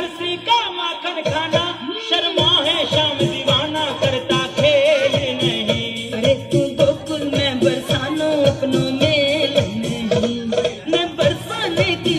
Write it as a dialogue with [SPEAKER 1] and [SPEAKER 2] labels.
[SPEAKER 1] बरसी का माखन खाना, शर्मा है शाम दीवाना, करता खेल नहीं।
[SPEAKER 2] अरे तू गोकुल मैं बरसानो अपनों में नहीं। मैं बरसाने की